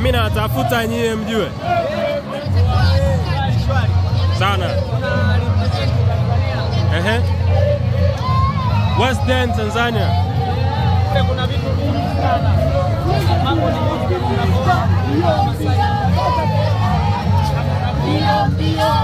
mi natafuta nyie mjue sana. Ehe. West Tanzania. Kuna vitu vingi sana. Colombia.